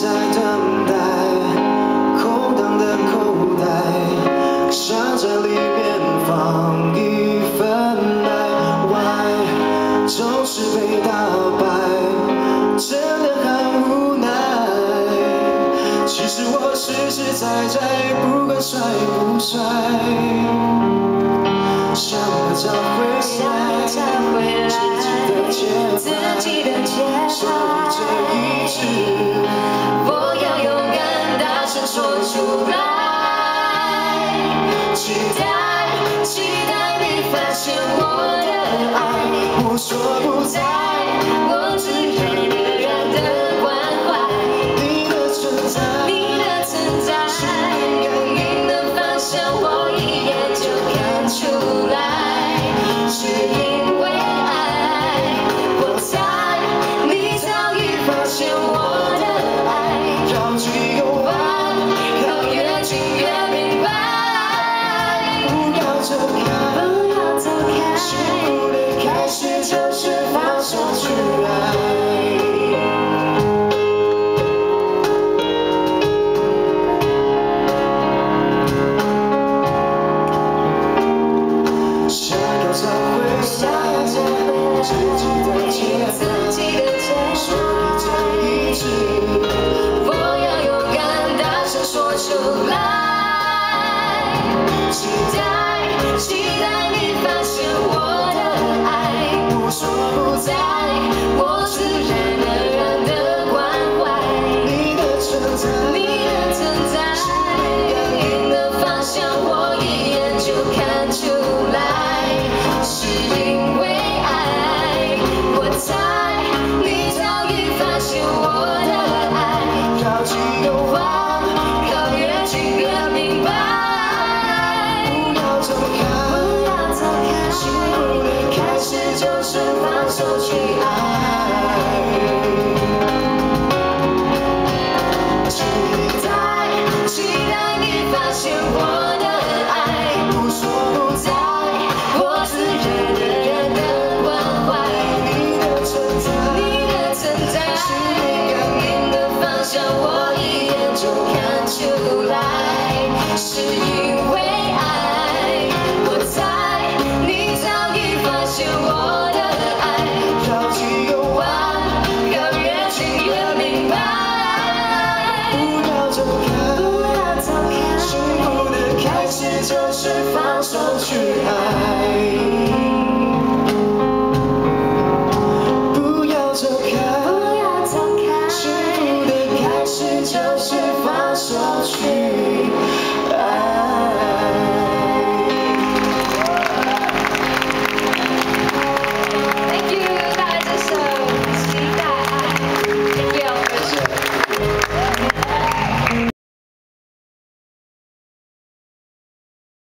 在等待，空荡的口袋，想在里面放一份爱，Why 总是被打败，真的很无奈。其实我实实在在，不管帅不帅，想要找回来。说出来期待期待你发现我的爱无所不在自己的自己的。是放手去爱，期待期待你发现我的爱，无所不在，我自然的关怀你的存在，你的存在，是你感应的方向，我一眼就看出来，是因为爱，我猜你早已发现我。不要走开。幸福的开始就是放手去爱。